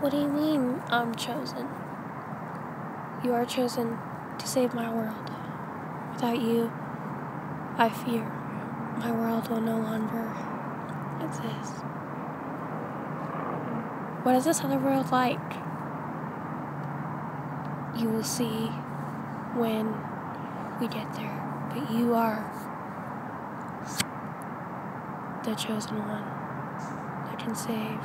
What do you mean I'm chosen? You are chosen to save my world. Without you, I fear my world will no longer exist. What is this other world like? You will see when we get there. But you are the chosen one that can save